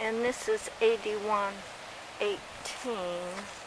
And this is 8118.